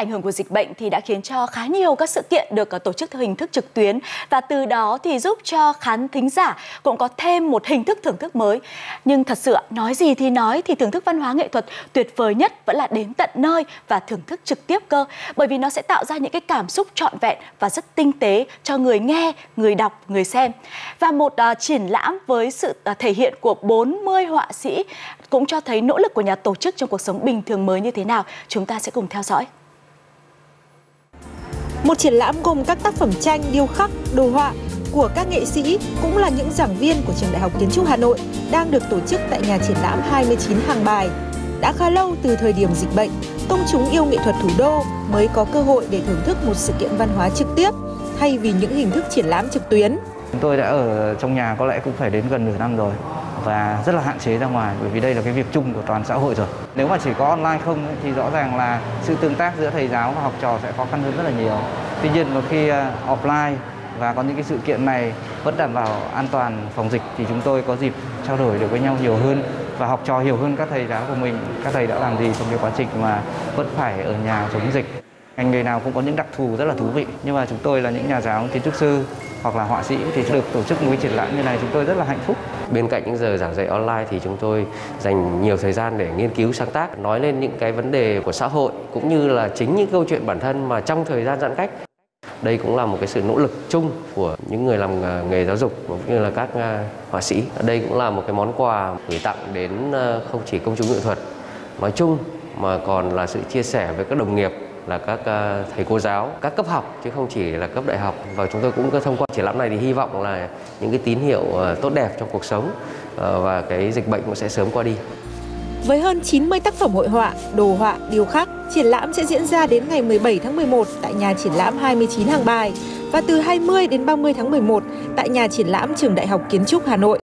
Ảnh hưởng của dịch bệnh thì đã khiến cho khá nhiều các sự kiện được ờ, tổ chức theo hình thức trực tuyến và từ đó thì giúp cho khán thính giả cũng có thêm một hình thức thưởng thức mới. Nhưng thật sự nói gì thì nói thì thưởng thức văn hóa nghệ thuật tuyệt vời nhất vẫn là đến tận nơi và thưởng thức trực tiếp cơ bởi vì nó sẽ tạo ra những cái cảm xúc trọn vẹn và rất tinh tế cho người nghe, người đọc, người xem. Và một uh, triển lãm với sự uh, thể hiện của 40 họa sĩ cũng cho thấy nỗ lực của nhà tổ chức trong cuộc sống bình thường mới như thế nào. Chúng ta sẽ cùng theo dõi. Một triển lãm gồm các tác phẩm tranh, điêu khắc, đồ họa của các nghệ sĩ cũng là những giảng viên của Trường Đại học Kiến trúc Hà Nội đang được tổ chức tại nhà triển lãm 29 hàng bài. Đã khá lâu từ thời điểm dịch bệnh, công chúng yêu nghệ thuật thủ đô mới có cơ hội để thưởng thức một sự kiện văn hóa trực tiếp thay vì những hình thức triển lãm trực tuyến. Chúng tôi đã ở trong nhà có lẽ cũng phải đến gần nửa năm rồi và rất là hạn chế ra ngoài bởi vì đây là cái việc chung của toàn xã hội rồi. Nếu mà chỉ có online không thì rõ ràng là sự tương tác giữa thầy giáo và học trò sẽ khó khăn hơn rất là nhiều. Tuy nhiên một khi à, offline và có những cái sự kiện này vẫn đảm bảo an toàn phòng dịch thì chúng tôi có dịp trao đổi được với nhau nhiều hơn và học trò hiểu hơn các thầy giáo của mình, các thầy đã làm gì trong cái quá trình mà vẫn phải ở nhà chống dịch. Ngành nghề nào cũng có những đặc thù rất là thú vị nhưng mà chúng tôi là những nhà giáo kiến trúc sư hoặc là họa sĩ thì được tổ chức một cái triển lãm như này chúng tôi rất là hạnh phúc. Bên cạnh những giờ giảng dạy online thì chúng tôi dành nhiều thời gian để nghiên cứu sáng tác, nói lên những cái vấn đề của xã hội cũng như là chính những câu chuyện bản thân mà trong thời gian giãn cách. Đây cũng là một cái sự nỗ lực chung của những người làm à, nghề giáo dục cũng như là các à, họa sĩ. Đây cũng là một cái món quà gửi tặng đến à, không chỉ công chúng nghệ thuật nói chung mà còn là sự chia sẻ với các đồng nghiệp là các ờ, thầy cô giáo, các cấp học chứ không chỉ là cấp đại học. Và chúng tôi cũng thông qua triển lãm này thì hy vọng là những cái tín hiệu ờ, tốt đẹp trong cuộc sống ờ, và cái dịch bệnh cũng sẽ sớm qua đi. Với hơn 90 tác phẩm hội họa, đồ họa, điêu khắc, triển lãm sẽ diễn ra đến ngày 17 tháng 11 tại nhà triển lãm 29 hàng bài và từ 20 đến 30 tháng 11 tại nhà triển lãm Trường Đại học Kiến trúc Hà Nội.